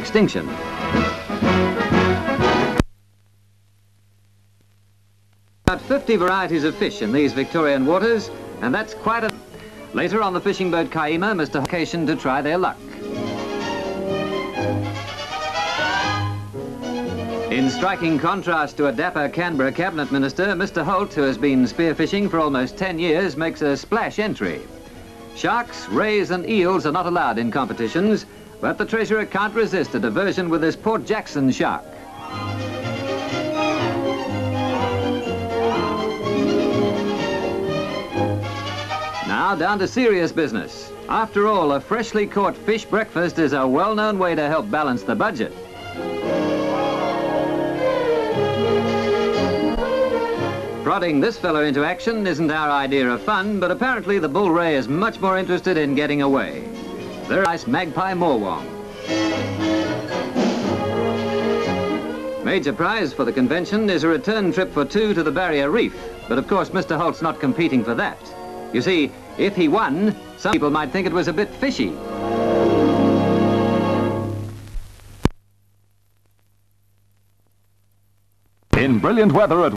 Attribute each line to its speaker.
Speaker 1: extinction. About 50 varieties of fish in these Victorian waters, and that's quite a... Later on the fishing boat Kyeema, Mr. Vacation to try their luck. In striking contrast to a dapper Canberra Cabinet Minister, Mr Holt, who has been spearfishing for almost 10 years, makes a splash entry. Sharks, rays and eels are not allowed in competitions, but the Treasurer can't resist a diversion with this Port Jackson shark. Now down to serious business. After all, a freshly caught fish breakfast is a well-known way to help balance the budget. Prodding this fellow into action isn't our idea of fun, but apparently the bull ray is much more interested in getting away. There's nice magpie morwong. Major prize for the convention is a return trip for two to the Barrier Reef, but of course Mr. Holt's not competing for that. You see, if he won, some people might think it was a bit fishy.
Speaker 2: In brilliant weather at